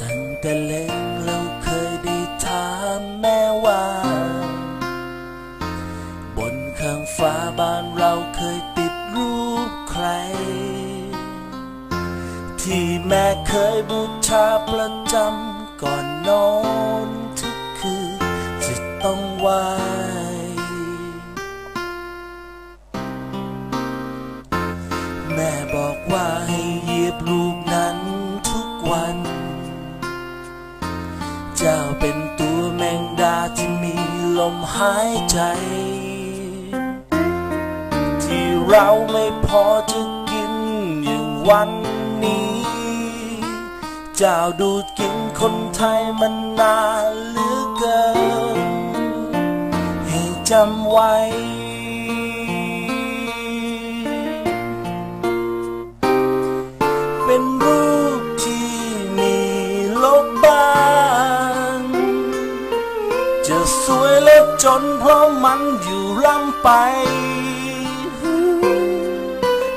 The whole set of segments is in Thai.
ตั้งแต่เล็กเราเคยได้ถามแม่ว่า บนข้างฟ้าบ้านเราเคยติดรูปใคร ที่แม่เคยบูชาประจำก่อนนอนทุกคืนจะต้อ ไหวแม่บอกว่าให้เหยียบรูปนั้นทุกวัน เจ้าเป็นตัวแมงดาที่มีลมหายใจ ที่เราไม่พอจะกินอย่างวันนี้ เจ้าดูดกินคนไทยมันนาน จำไว้ เป็นรูปที่มีโลกบ้านจะสวยและจนเพราะมันอยู่ล่ำไป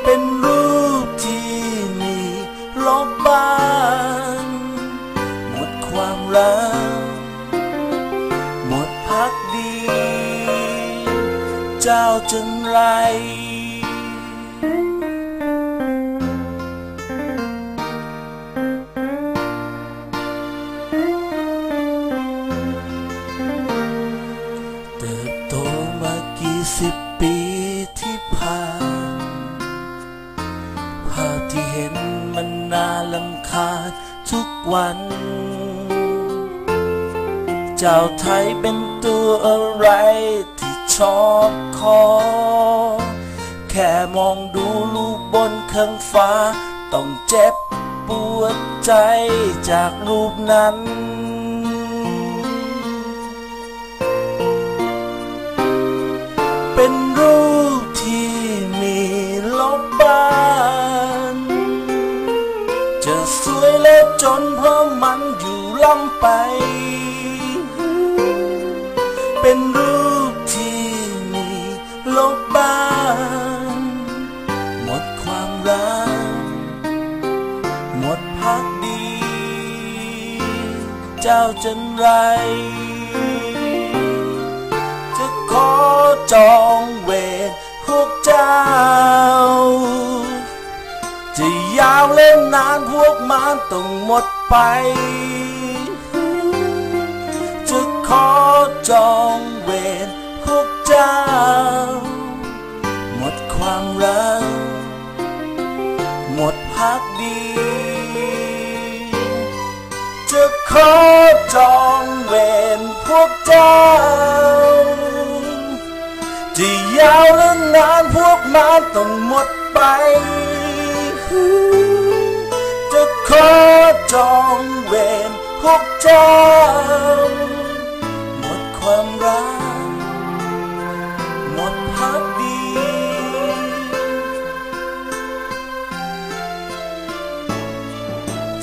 เป็นรูปที่มีโลกบ้าน เจ้าจันไร เติบโตมากี่สิบปีที่ผ่าน ภาพที่เห็นมันน่าลำคาญทุกวัน เจ้าไทยเป็นตัวอะไร ชอบคอ แค่มองดูลูกบนข้างฟ้า ต้องเจ็บปวดใจจากรูปนั้นเป็นรูปที่มีลบบานจะสวยและจนเพราะมันอยู่ล้ำไป เป็นรู หมดพักดี เจ้าจันไร จะขอจองเวรพวกเจ้า จะยาวเล่นนานพวกมันต้องหมดไป จะขอจองเวรพวกเจ้า หมดความรัก ดพักดี จะขอจองเวรพวกเจ้าจะยาวและนานพวกมันต้องหมดไป จะขอจองเวรพวกเจ้า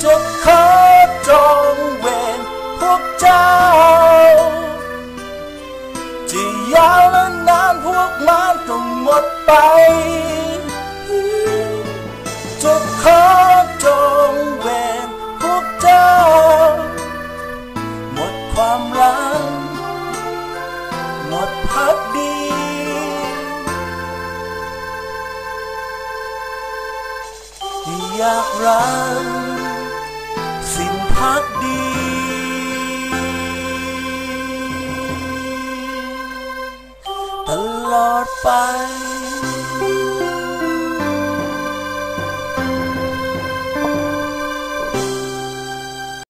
จะขอจองเวรพวกเจ้าจะยาวและนานพวกมันต้องหมดไปจะขอจองเวรพวกเจ้า หมดความรักหมดพักดีอยากรัก พักดีตลอดไป